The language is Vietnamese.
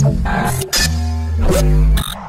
Thank dạ. you.